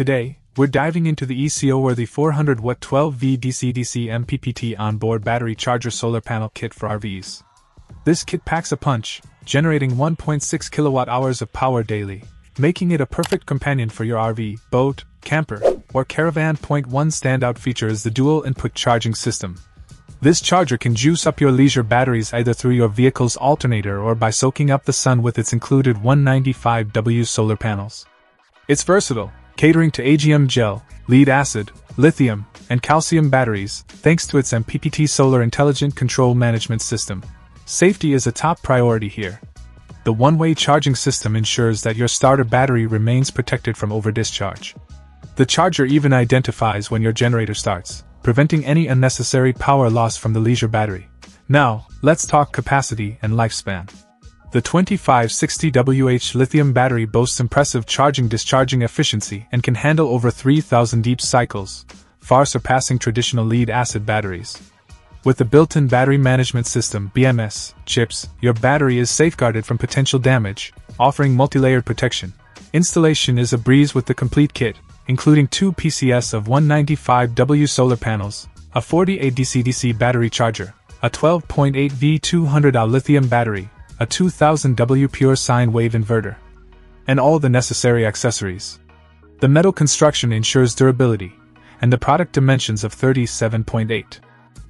Today, we're diving into the EcoWorthy 400 watt 12V DC-DC MPPT onboard battery charger solar panel kit for RVs. This kit packs a punch, generating 1.6 kilowatt hours of power daily, making it a perfect companion for your RV, boat, camper, or caravan. Point one standout feature is the dual input charging system. This charger can juice up your leisure batteries either through your vehicle's alternator or by soaking up the sun with its included 195W solar panels. It's versatile, catering to AGM gel, lead acid, lithium, and calcium batteries, thanks to its MPPT Solar Intelligent Control Management System. Safety is a top priority here. The one way charging system ensures that your starter battery remains protected from overdischarge. The charger even identifies when your generator starts, preventing any unnecessary power loss from the leisure battery. Now, let's talk capacity and lifespan. The 2560WH lithium battery boasts impressive charging discharging efficiency and can handle over 3000 deep cycles, far surpassing traditional lead acid batteries. With the built in battery management system BMS chips, your battery is safeguarded from potential damage, offering multi layered protection. Installation is a breeze with the complete kit, including two PCS of 195W solar panels, a 48 DC-DC battery charger, a 12.8 V200Ah lithium battery, a 2000W pure sine wave inverter, and all the necessary accessories. The metal construction ensures durability, and the product dimensions of 37.8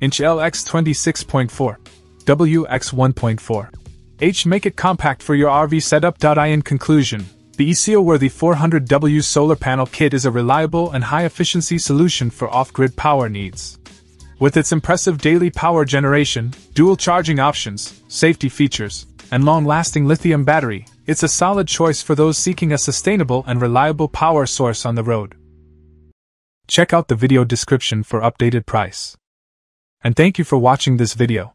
inch LX 26.4, WX 1.4. H make it compact for your RV setup. In conclusion, the EcoWorthy 400W solar panel kit is a reliable and high efficiency solution for off grid power needs. With its impressive daily power generation, dual charging options, safety features, and long lasting lithium battery, it's a solid choice for those seeking a sustainable and reliable power source on the road. Check out the video description for updated price. And thank you for watching this video.